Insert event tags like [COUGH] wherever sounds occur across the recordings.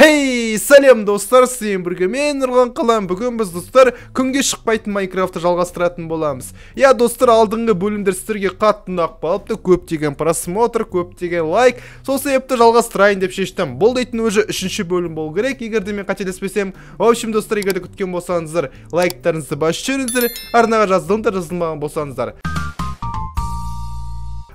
Хей, сәлем достар, сіздермен бірге мен Нұрлан Қалам. Бүгін біз достар күнге шықпайтын Майнкрафтты жалғастыратын боламыз. Я достар, алдыңғы бөлімдер сіздерге қатты ұнап қалыпты, көптеген просмотр, көптеген лайк. Сол себепті жалғастырайын деп шештім. Бұл дейтін өзі үшінші бөлім болу керек, егер де мен қателеспесем. В общем, достар, егер де күткен болсаңыздар, лайктарыңызды басып жіберіңіздер, арнаға жазылыңдар, жазылмаған болсаңыздар.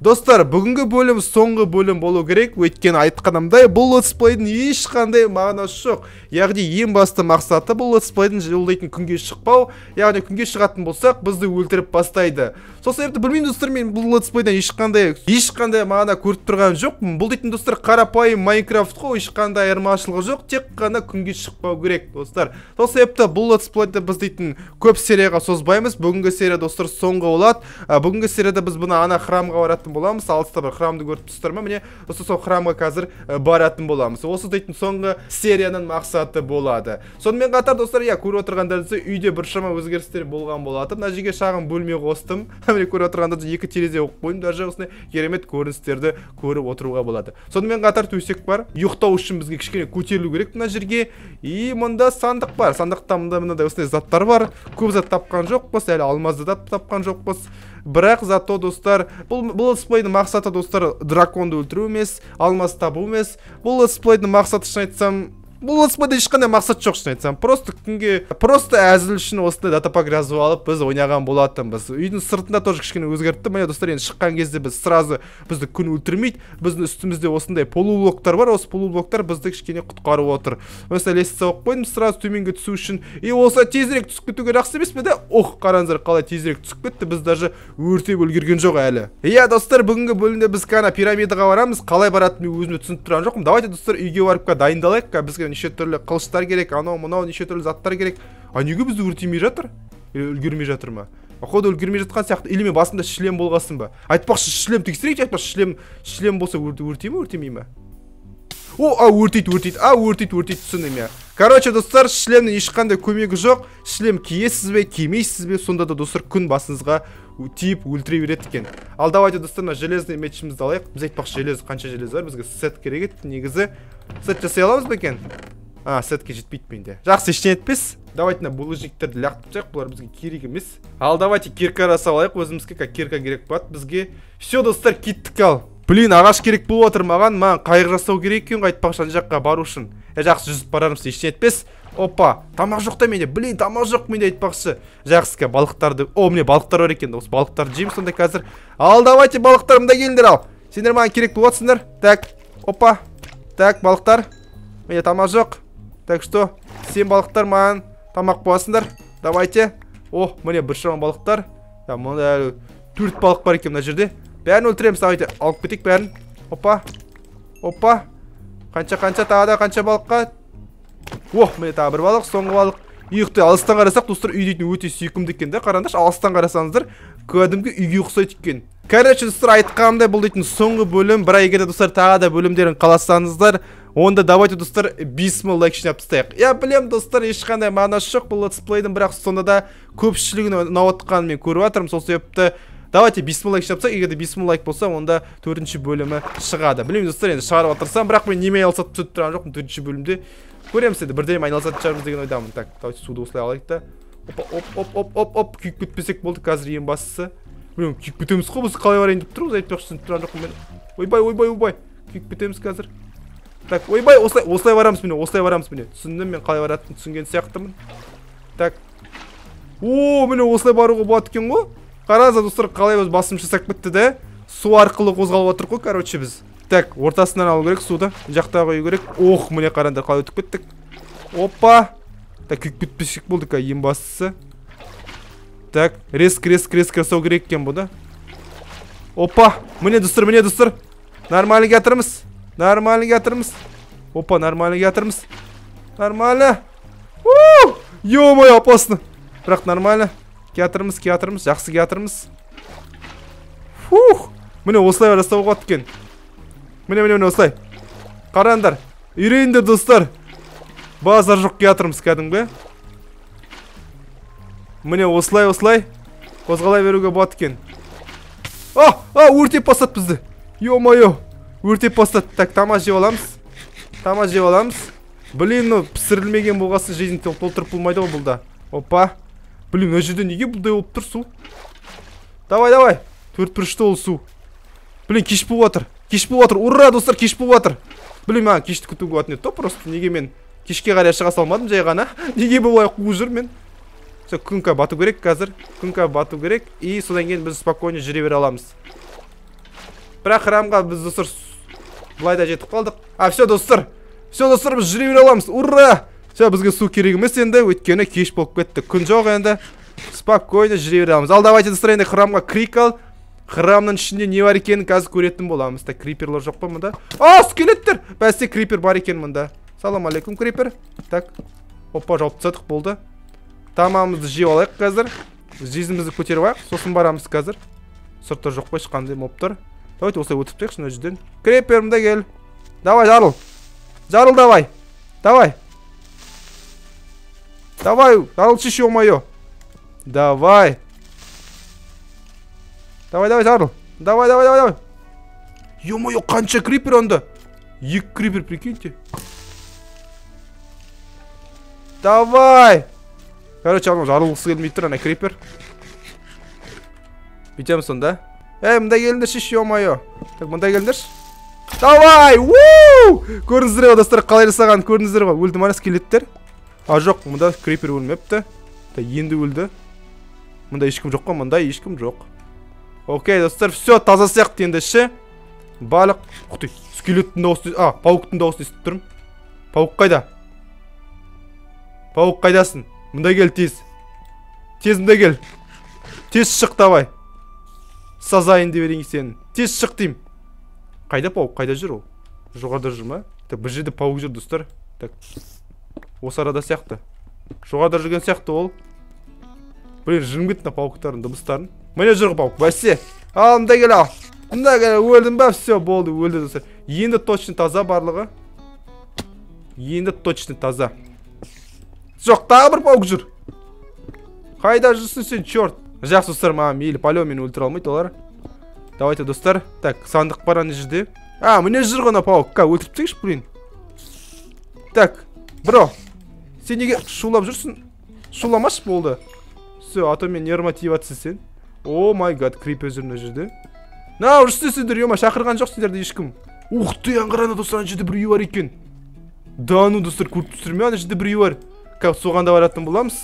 Достар, бүгінгі бөлім соңғы бөлім болу керек, өйткені айтқанымдай бұл летсплейдің ешқандай мағынасы жоқ. Яғни ең басты мақсаты бұл летсплейдің жолдайтын күнге шықпау, яғни күнге шығатын болсақ, бізді өлтіріп бастайды. Сол себепті білмеймін достар, мен бұл летсплейден ешқандай ешқандай мағына көріп тұрған жоқпын. Бұл дейтін достар қарапайым Майнкрафт қой, ешқандай айырмашылығы жоқ, тек қана күнге шықпау керек, достар. Сол себепті бұл летсплейді біз дейтін көп серияға созбаймыз. Бүгінгі серия достар соңғы болады. Бүгінгі серияда біз бұны ана храмға баратын боламыз алыста бір храмды көріп тұрсыздар ма міне осы сол храмға қазір баратын боламыз осы дейтін соңғы серияның мақсаты болады сонымен қатар достар иә көріп отырғандарыңыздай үйде біршама өзгерістер болған болатын мына жерге шағын бөлме қостым [LAUGHS] міне көріп отырғандарыңыздай екі терезе қойып қойдым даже осындай керемет көріністерді көріп отыруға болады. Сонымен қатар төсек бар. Ұйықтау үшін бізге кішкене көтерілу керек мына жерге. И мында сандық бар. Сандықта мында мынандай осындай заттар бар. Көп зат тапқан жоқпыз. Әлі алмазды да тапқан жоқпыз. Бірақ зато достар бұл бұл мақсаты достар драконды өлтіру емес алмаз табу емес. Бұл летсплейдің мақсаты шын айтсам бұл летсплейде ешқандай мақсат жоқ шын айтсам. Просто күнге просто әзіл үшін осындай датапак жазып алып біз ойнаған болатынбыз. Үйдің сыртында тоже кішкене өзгертті. Міне достар енді шыққан кезде біз сразу бізді күн өлтірмейді. Біздің үстімізде осындай полублоктар бар. Осы полублоктар бізді кішкене құтқарып отыр. Мысалы лестница қойып қойдым сразу төменге түсу үшін. И осылай тезірек түсіп кетуге жақсы емес пе да? Ох қараңыздар қалай тезірек түсіп кетті. Біз даже өртеп үлгерген жоқ әлі. Иә достар бүгінгі бөлімде біз кәна пирамидаға барамыз. Қалай баратынын мен өзім де түсініп тұрған жоқпын. Давайте достар үйге барып дайындалайық бізге неше түрлі қылыштар керек анау мынау неше түрлі заттар керек. А неге бізді өртемей жатыр? Үлгермей жатыр ма? Походу үлгермей жатқан сияқты. Или мен басында шлем болғасын ба? Айтпақшы шлем тексерейікші айтпақшы шлем шлем болса өртей ме өртемей ма о а өртейді өртейді а өртейді өртейді түсіндім иә короче достар шлемнің ешқандай көмегі жоқ. Шлем киесіз бе кимейсіз бе сонда да достар күн басыңызға тиіп өлтіре береді екен. Ал давайте достар мына железный мечімізді алайық. Біз айтпақшы железо қанша железо бар? Бізге сет керек еді негізі. Сет жасай аламыз ба екен? А сетке жетпейді менде. Жақсы ештеңе етпес. Давайте мына булыжниктерді лақтырып тастайық бұлар бізге керек емес. Ал давайте кирка жасап алайық өзімізге как кирка керек болады. Бізге. Все достар кеттік ал. Блин ағаш керек болып жатыр маған маған қайық жасау керек екен ғой айтпақшы ана жаққа бару үшін. Е жақсы жүзіп барармыз ештеңе етпес. Опа тамақ жоқ та менде. Блин тамақ жоқ менде айтпақшы жақсы балықтарды о міне балықтар бар екен осы балықтарды жеймін сонда қазір. Ал давайте балықтар мында келіңдер ал. Сендер маған керек болып жатсыңдар так опа. Так балықтар. Менде тамақ жоқ. Так что? Сен балықтар маған тамақ боласыңдар давайте. О міне біршама балықтар. Мында төрт балық бар екен мына жерде. Бәрін өлтіреміз давайте алып кетейік бәрін опа опа қанша қанша тағы да қанша балыққа ох міне тағы бір балық соңғы балық ұйықты алыстан қарасақ достар үй дейтін өте сүйкімді екен да қараңдаршы алыстан қарасаңыздар кәдімгі үйге ұқсайды екен короче достар айтқанымдай бұл дейтін соңғы бөлім бірақ егер достар тағы да бөлімдерін қаласаңыздар онда давайте достар бес мың лайк жинап тастайық иә білемін достар ешқандай мағынасы жоқ бұл летсплейдің бірақ сонда да көпшілігін ұнап мен көріп жатырмын сол себепті давайте бес мың лайк жинапсақ егер де бес мың лайк болса онда төртінші бөлімі шығады. Білмеймін достар енді шығарып отырсам бірақ мен немен айналысатынымды түсініп тұрған жоқпын төртінші бөлімде. Көреміз енді бірдеме айналысатын шығармыз деген ойдамын. Так давайте суды осылай алайық та. Опа оп оп оп оп оп күйіп кетпесек болды қазір ең бастысы. Блин күйіп кетеміз ғой біз қалай барайын деп тұрмыз айтпақшы түсініп тұрған жоқпын мен. Ойбай ойбай ойбай күйіп кетеміз қазір. Так ойбай осылай осылай барамыз міне осылай барамыз міне. Түсіндім мен қалай баратынын түсінген сияқтымын. Так. О міне осылай баруға болады екен ғой. Қараңыздар достар қалай өзі басым жасап кетті да су арқылы қозғалып жатыр ғой короче біз. Так ортасынан алу керек суды жақта қою керек. Ох міне қараңдар қалай өтіп кеттік. Опа! Так күйіп кетпесек болдық ең бастысы. Так резк резк резк жасау керек екен да. Опа! Міне достар міне достар нормально жатырмыз нормально жатырмыз опа нормально жатырмыз нормально! Е мое опасно! Бірақ нормально. Келатырмыз келатырмыз жақсы келатырмыз фух! Міне осылай жасауға болады екен. Міне міне міне осылай. Қараңдар үйреніңдер достар. Базар жоқ келатырмыз кәдімгі. Міне осылай осылай. Қозғалай беруге болады екен. А а өртеп бастады бізді. Е мое өртеп бастады. Так тамақ жеп аламыз. Тамақ жеп аламыз. Блин ну пісірілмеген болғасын жизнь толтырып болмайды ғой бұлда опа. Блин мына жерде неге бұлдай болып тұр су? Давай давай. Төрт бұрышты ол су. Блин кеш болып жатыр. Кеш болып жатыр. Ура достар кеш болып жатыр. Блин маған кешті күтуге болатын еді то просто. Неге мен кешке қарай шыға салмадым жай ғана? [LAUGHS] Неге бұлай қуып жүрмін мен? Все күнка бату керек қазір. Күнка бату керек. И содан кейін біз спокойно жүре бере аламыз. Бірақ храмға біз достар былай да жетіп қалдық. А все достар. Все достар біз жүре бере аламыз. Ура! Все бізге су керек емес енді өйткені кеш болып кетті. Күн жоқ енді спокойно жүре бере аламыз ал давайте достар енді храмға крик ал. Храмның ішінде не бар екенін қазір көретін боламыз так криперлер жоқ па мында а скелеттер! Бәсе крипер бар екен мында салам алейкум крипер. Так опа жауып тастадық болды. Тамағымызды жеп алайық қазір. Жизнімізді көтеріп алайық. Сосын барамыз қазір. Сыртта жоқ па ешқандай мобтар давайте осылай өтіп тастайықшы мына жерден крипер мында кел. Давай жарыл. Жарыл давай. Давай. Давай жарылшы ё мое. Давай. Давай давай жарыл давай давай давай давай. Ё мое қанша крипер анда екі крипер прикиньте. Давай. Короче анау жарылғысы келмей тұр ана крипер. Бүйтеміз сонда ей мында келіңдерші ё мое. Так мында келіңдерші давай! Уу көрдіңіздер ғой достар қалай жасағанын көрдіңіздер ғой өлді ма скелеттер а жоқ мында крипер өлмепті. Енді өлді. Мында ешкім жоқ қой мында ешкім жоқ. Окей достар все таза сияқты енді ше барлық ух ты скелеттің дауысын а пауктың дауысын естіп тұрмын. Паук қайда? Паук қайдасың? Мында кел тез. Тез мында кел. Тез шық давай. Сазайын деп берейін сенің тез шық деймін қайда паук? Қайда жүр ол? Жоғарыда жүр ма? Так бір жерде паук жүр достар. Так. Осы арада сияқты. Жоғарыда жүрген сияқты ол. Блин жынып кетті мына пауктардың дыбыстарын. Міне жүр паук бәсе. Ал мында кел ал мында кел өлдім ба? Все болды өлді достар енді точно таза барлығы. Енді точно таза. Жоқ тағы бір паук жүр. Қайда жүрсің сен черт? Жақсы достар маған мейлі полемен өлтіре алмайды олар. Давайте достар. Так сандық бар ана жерде? А міне жүр ғой ана паукка өлтіріп тастайықшы блин. Так бро. Сен неге шулап жүрсің? Шуламашы болды. Все а то мен нервыма тиіп жатрсың сен о май гад крипер жүр мына жерде мынау жүрсіңдер ема шақырған жоқ сендерді ешкім. Ух ты аңғарана достар ана жерде біреу бар екен. Да ну достар көріп тұрсыздар ма ана жерде біреу бар? Қазір соған да баратын боламыз.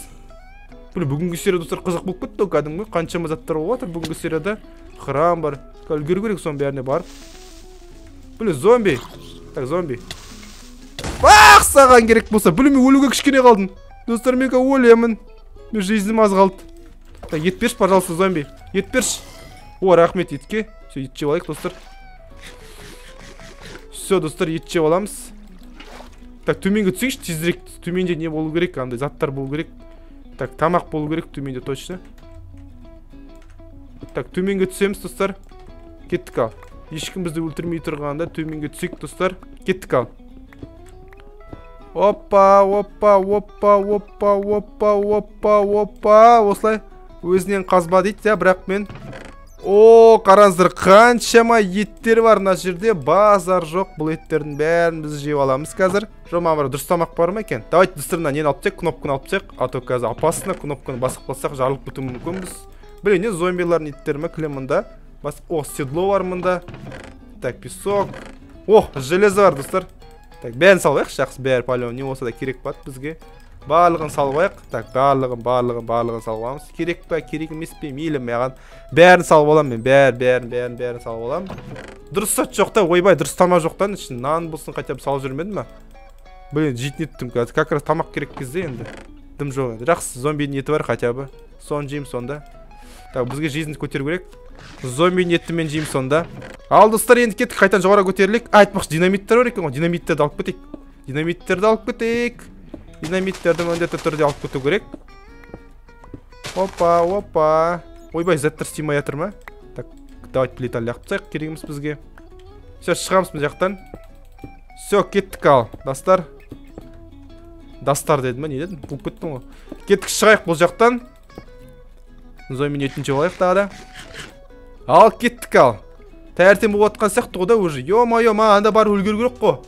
Блин бүгінгі серия достар қызық болып кетті ғой кәдімгі. Қаншама заттар болып жатыр бүгінгі серияда. Храм бар. Үлгеру керек соның бәріне барып блин зомби. Так зомби. Саған керек болса мен өлуге кішкене қалдым достар мен қазір өлемін. Жизнім аз қалды. Так ет берші пожалуйста зомби. Ет берші. О рахмет етке. Все ет жеп алайық достар. Все достар ет жеп аламыз. Так төменге түсейікші тезірек төменде не болу керек андай заттар болу керек. Так тамақ болу керек төменде точно. Так төменге түсеміз достар. Кеттік ал. Ешкім бізді өлтірмей тұрғанда төменге түсейік достар. Кеттік ал. Опа опа опа опа опа опа опа. Осылай өзінен қазба дейді бірақ мен о қараңыздар қаншама еттер бар мына жерде. Базар жоқ бұл еттердің бәрін біз жеп аламыз қазір. Жоқ маған дұрыс тамақ бар ма екен? Давайте достар мына нені алып тастайық кнопканы алып тастайық а то қазір опасно кнопканы басып қалсақ жарылып кетуі мүмкінбіз блин не зомбилардың иттері ма кілем мында? О седло бар мында. Так песок. О железо бар достар. Так бәрін салып алайықшы жақсы бәрі по не болса да керек болады бізге. Барлығын салып алайық так барлығын барлығын барлығын салып аламыз керек па керек емес пе мейлі маған. Бәрін салып аламын мен. Бәрін бәрін бәрін бәрін салып аламын. Дұрыс зат жоқ та ойбай дұрыс тамақ жоқ та ішінде нан болсын хотя бы салып жүрмедім ба? Блин жейтін еттім қазір. Как раз тамақ керек кезде енді. Дым жоқ енді. Жақсы зомбидің еті бар хотя бы. Соны жеймін сонда. Так бізге жизньді көтеру керек. Зомбидің етін мен жеймін сонда. Ал достар енді кеттік қайтадан жоғары көтерілейік. Айтпақшы динамиттер бар екен ғой динамиттерді алып кетейік. Динамиттерді алып кетейік. Динамиттерді міндетті түрде алып кету керек. Опа опа. Ойбай заттар істемей жатыр ма? Так давайте плитаны жағып тастайық керек емес бізге. Все шығамыз мына жақтан. Все кеттік ал достар дастар дедім ба не дедім? Болып кеттім ғой. Кеттік шығайық бұл жақтан. Зомбидің етін жеп алайық тағы да. Ал кеттік ал. Таңертең болып жатқан сияқты ғой да уже. Е мое маған да барып үлгеру керек қой.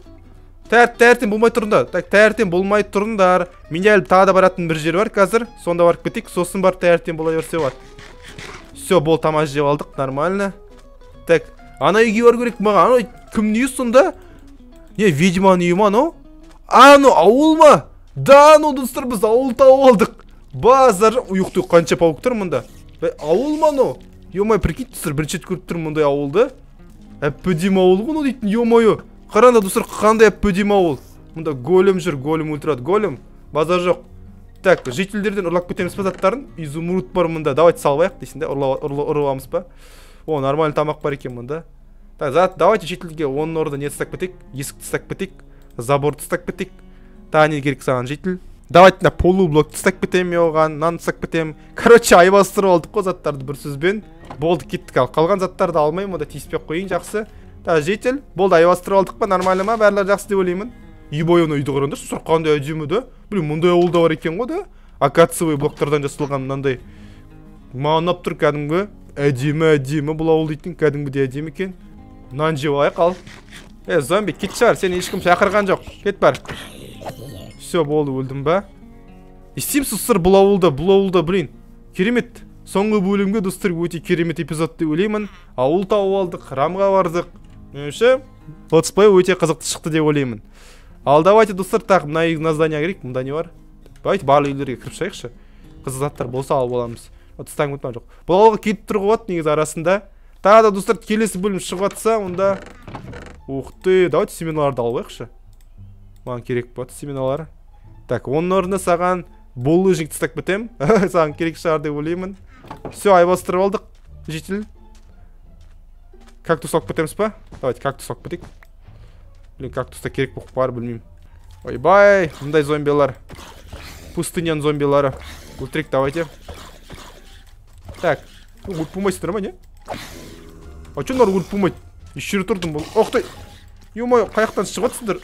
Таңертең болмай тұрыңдар. Так таңертең болмай тұрыңдар. Менде әлі тағы да баратын бір жер бар қазір. Сонда барып кетейік. Сосын барып таңертең бола берсе болады все болды тамақ жеп алдық. Нормально. Так ана үйге бару керек маған. Анау кімнің үйі сонда? Не ведьманың үйі ма анау? Анау ауыл ма? Да анау достар біз ауыл тауып алдық. Базар ты қанша паук тұр мұнда. Ауыл ма анау? Е мое прикиньте достар бірінші рет көріп тұрмын мұндай ауылды. Әппедем ауыл ғой мынау дейтін е мое қараңдар достар қандай әппедем ауыл? Мұнда голем жүр голем өлтіреді голем. Базар жоқ. Так жительдерден ұрлап кетеміз ба заттарын? Изумруд бар мұнда. Давайте салып дейсің да ұрып ба о нормальный тамақ бар екен мұнда. Так давайте жительге оның орнына не тастап кетейік? Есік тастап кетейік забор тастап кетейік. Тағы не керек саған житель. Давайте мына полублок тастап кетемін мен оған мынаны тастап кетемін короче айбастырып алдық қой заттарды бір сөзбен. Болды кеттік ал. Қалған заттарды алмаймын онда тиіспей ақ қояйын жақсы. Так житель болды айбастырып алдық па нормально ма? Бәрі жақсы деп ойлаймын. Үй бойы ана үйді қараңдаршы қандай әдемі да блин мындай ауыл да бар екен ғой да. Акациевый блоктардан жасалған мынандай маған ұнап тұр кәдімгі. Әдемі әдемі бұл ауыл дейтін кәдімгідей әдемі екен. Нан жеп алайық ал. Е зомби кет шығар сені ешкім шақырған жоқ. Кет бар все болды өлдім ба не істейміз достар бұл ауылда бұл ауылда блин. Керемет. Соңғы бөлімге достар өте керемет эпизод деп ойлаймын. Ауыл тауып алдық храмға бардық. Меніңше летсплей өте қызықты шықты деп ойлаймын. Ал давайте достар тағы мына мына зданияға кірейік. Мында не бар? Давайте барлық үйлерге кіріп шығайықшы. Қызық заттар болса алып аламыз. Тыстан жоқ. Бұл ауылға кетіп тұруға болады негізі арасында. Тағы да достар келесі бөлім шығып жатса онда ух ты давайте семеналарды алып алайықшы маған керек болады семеналар так оның орнына саған булыжник тастап кетемін [LAUGHS] саған керек шығар деп ойлаймын. Все айбастырып алдық житель. Кактус алып кетеміз ба давайте кактус алып кетейік. Блин кактуста керек болып бар білмеймін. Ойбай мындай зомбилар. Пустыняның зомбилары. Өлтірейік давайте. Так өліп болмайсыңдар ма не? А че мыналар өліп болмайды? Неше жерде тұрдым бұл ты! Е мое қай жақтан шығып жатсыңдар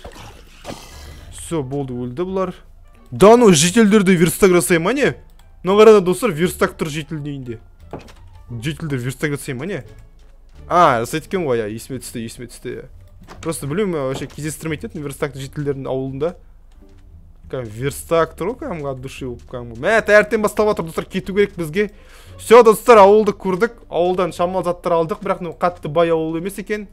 все болды өлді бұлар. Да анау жительдерді верстак жасай ма не? Мына қарада достар верстак тұр жительдің үйінде жительдер верстак жасай ма не? А жасайды екен ғой иә есіме түсті есіме түсті просто білмеймін вообще кездестірмейтін едім верстакты жительдердің ауылында. Кәдімгі верстак тұр ғой кәдімгі от души болып кәдімгі. Мә таңертең басталып жатыр достар кету керек бізге. Все достар ауылды көрдік. Ауылдан шамалы заттар алдық бірақ мынау қатты бай ауыл емес екен.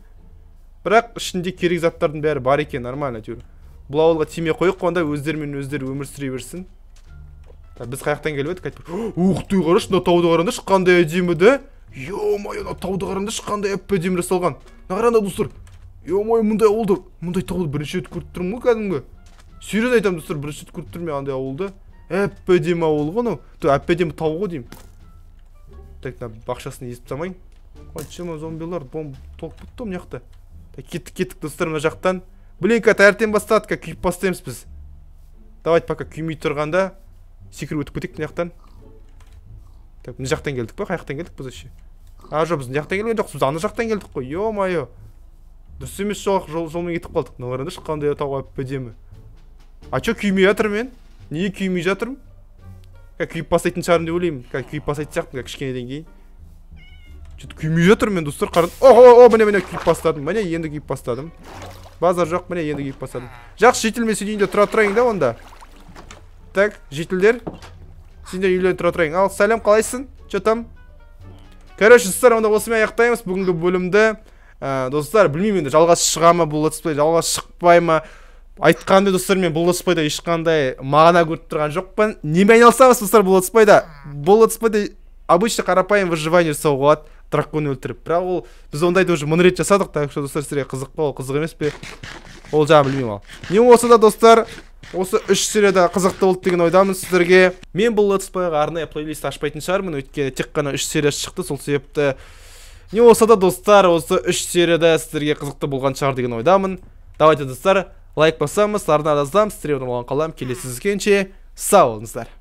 Бірақ ішінде керек заттардың бәрі бар екен нормально әйтеуір. Бұл ауылға тимей қояйық онда өздерімен өздері өмір сүре берсін. Біз қай жақтан келіп едік [GASPS] ух ты қарашы мына тауды қараңдаршы қандай әдемі да е мое мына тауды қараңдаршы қандай әп әдемі жасалған. Мына қараңдар достар. Е мое мындай ауылды мындай тауды бірінші рет көріп тұрмын ғой кәдімгі. Серьезно айтамын достар бірінші рет көріп тұрмын мен андай ауылды. Әп әдемі ауыл ғой анау. Әп әдемі тау ғой деймін. Так мына бақшасын езіп тастамайын. Қаншама зомбилар бомба толып кетті ғой мына жақта. Кеттік кеттік достар мына жақтан. Блин қазір таңертең басталады қазір күйіп бастаймыз біз. Давайте пока күймей тұрғанда секіріп өтіп кетейік мына жақтан. Так мына жақтан келдік па қай жақтан келдік біз вообще? А жоқ біз мына жақтан келген жоқпыз. Біз ана жақтан келдік қой. Е мое дұрыс емес жол жолмен кетіп қалдық. Мына қараңдаршы қандай тау әп әдемі а че күймей жатырмын мен? Неге күймей жатырмын? Күйіп бастайтын шығармын деп ойлаймын. Күйіп бастайтын сияқтымын кішкенеден кейін. То күймей жатырмын мен достар қара о о міне міне күйіп бастадым. Міне енді күйіп бастадым. Базар жоқ міне енді күйіп бастадым. Жақсы сенің үйіңде тұра тұрайын да онда. Так жительдер сендер үйлеріңде тұра тұрайын. Ал сәлем қалайсың? Че там? Короче достар онда осымен аяқтаймыз. Бүгінгі бөлімді достар білмеймін енді жалғасы шыға ма бұл летсплей жалғасы шықпай ма? Айтқандай достар мен бұл летсплейде ешқандай мағына көріп тұрған жоқпын. Немен айналысамыз достар бұл летсплейда бұл летсплейде обычно қарапайым выживание жасауға болады. Дракон өлтіріп. Бірақ ол біз ондайды уже мың рет жасадық так что достар сіздерге қызық па ол қызық емес пе? Ол жағын білмеймін ал не болса да достар осы үш серияда қызықты болды деген ойдамын сіздерге. Мен бұл летсплейға арнайы плейлист ашпайтын шығармын. Өйткені тек қана үш серия шықты сол себепті не болса да достар осы үш серияда сіздерге қызықты болған шығар деген ойдамын. Давайте достар лайк басамыз арнада сіздерге болған қалам келесі кездескенше сау болыңыздар.